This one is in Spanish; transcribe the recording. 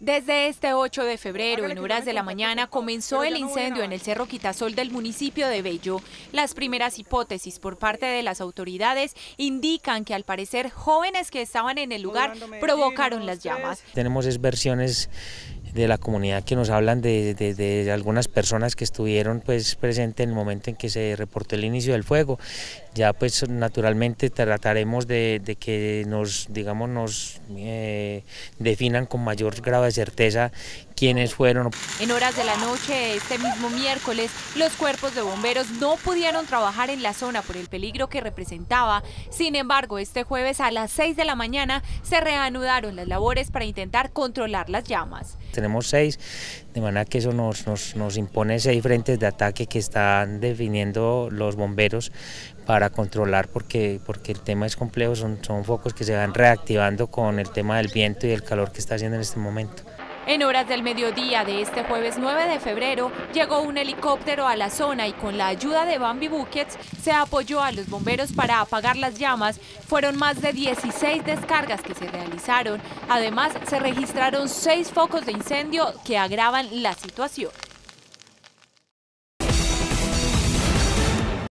Desde este 8 de febrero, en horas de la mañana, comenzó el incendio en el Cerro Quitasol del municipio de Bello. Las primeras hipótesis por parte de las autoridades indican que al parecer jóvenes que estaban en el lugar provocaron las llamas. Tenemos versiones de la comunidad que nos hablan de, algunas personas que estuvieron pues presentes en el momento en que se reportó el inicio del fuego. Ya pues naturalmente trataremos de, que nos digamos nos eh, definan con mayor grado de certeza quiénes fueron. En horas de la noche este mismo miércoles, los cuerpos de bomberos no pudieron trabajar en la zona por el peligro que representaba. Sin embargo, este jueves a las 6 de la mañana se reanudaron las labores para intentar controlar las llamas tenemos seis, de manera que eso nos, nos, impone seis frentes de ataque que están definiendo los bomberos para controlar porque, porque el tema es complejo, son, son focos que se van reactivando con el tema del viento y el calor que está haciendo en este momento. En horas del mediodía de este jueves 9 de febrero llegó un helicóptero a la zona y con la ayuda de Bambi Buckets se apoyó a los bomberos para apagar las llamas. Fueron más de 16 descargas que se realizaron. Además, se registraron seis focos de incendio que agravan la situación.